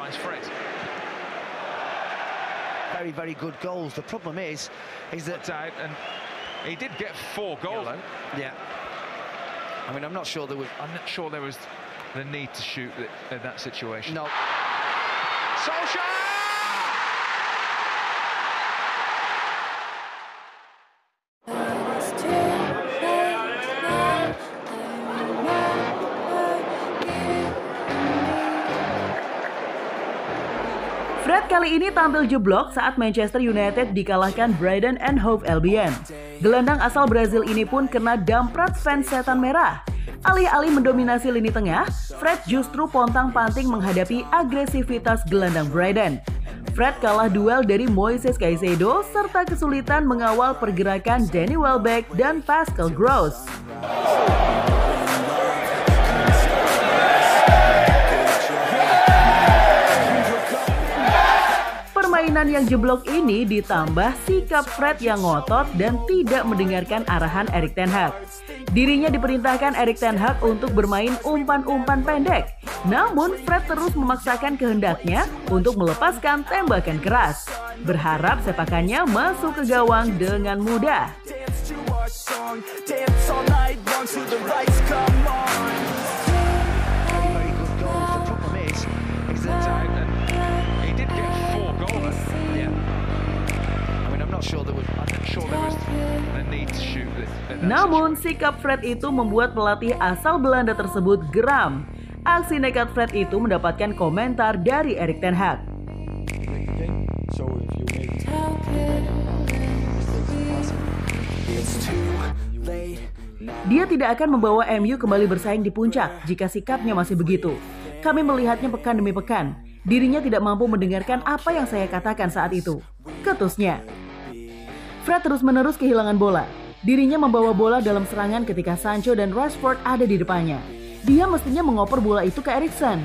Finds Fred. Very, very good goals. The problem is, is that out, and he did get four goals. yeah. I mean, I'm not sure there was I'm not sure there was the need to shoot in that situation. no. Solskjaer! Fred kali ini tampil jeblok saat Manchester United dikalahkan Brighton and Hove Albion. Gelandang asal Brazil ini pun kena damprat fans setan merah. Alih-alih mendominasi lini tengah, Fred justru pontang-panting menghadapi agresivitas gelandang Brighton. Fred kalah duel dari Moises Caicedo serta kesulitan mengawal pergerakan Danny Welbeck dan Pascal Gross. Permainan yang jeblok ini ditambah sikap Fred yang ngotot dan tidak mendengarkan arahan Erik Ten Hag. Dirinya diperintahkan Erik Ten Hag untuk bermain umpan-umpan pendek. Namun Fred terus memaksakan kehendaknya untuk melepaskan tembakan keras. Berharap sepakannya masuk ke gawang dengan mudah. Namun sikap Fred itu membuat pelatih asal Belanda tersebut geram. Aksi nekat Fred itu mendapatkan komentar dari Erik Ten Hag. Dia tidak akan membawa MU kembali bersaing di puncak jika sikapnya masih begitu. Kami melihatnya pekan demi pekan. Dirinya tidak mampu mendengarkan apa yang saya katakan saat itu. Ketusnya. Fred terus-menerus kehilangan bola. Dirinya membawa bola dalam serangan ketika Sancho dan Rashford ada di depannya. Dia mestinya mengoper bola itu ke Erikson.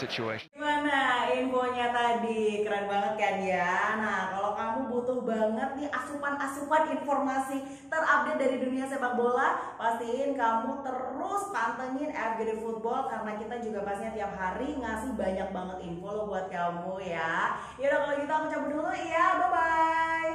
Situation. Gimana infonya tadi? Keren banget kan ya? Nah, kalau kamu butuh banget nih asupan-asupan informasi terupdate dari dunia sepak bola, pastiin kamu terus pantengin FGD Football karena kita juga pastinya tiap hari ngasih banyak banget info lo buat kamu ya. Yaudah kalau gitu aku cabut dulu ya, bye-bye.